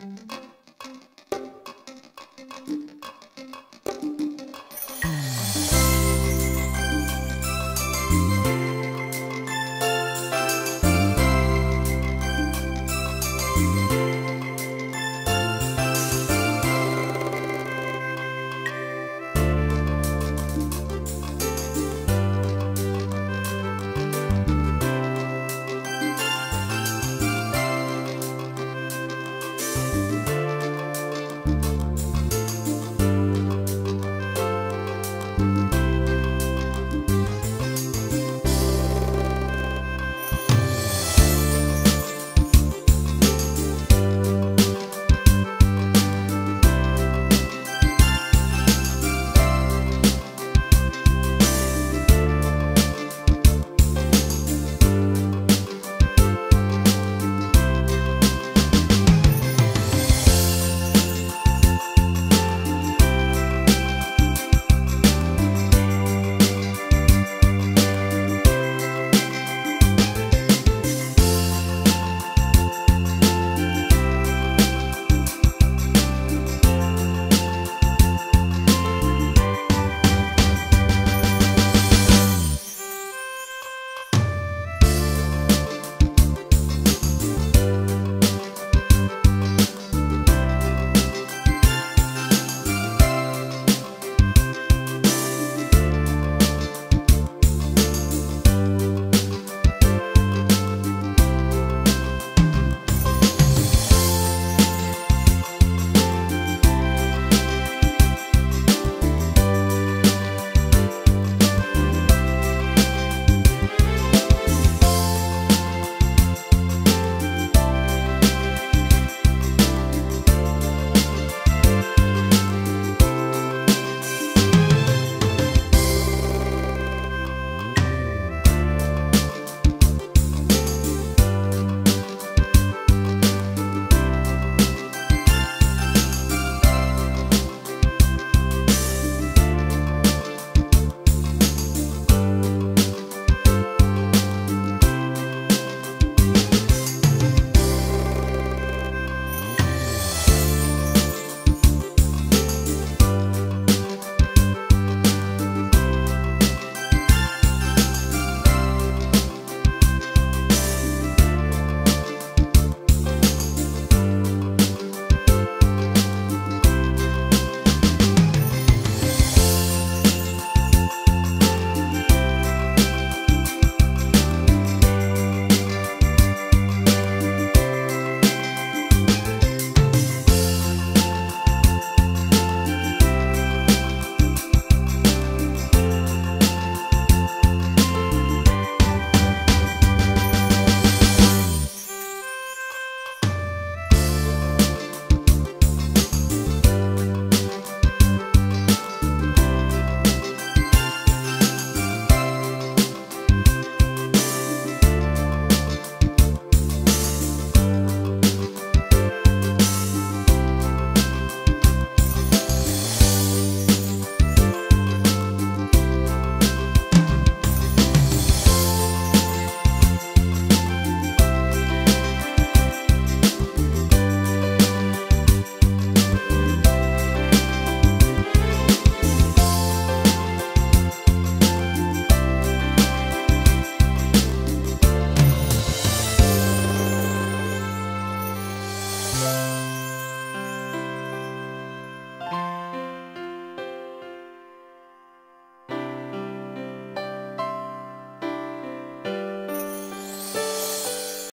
Música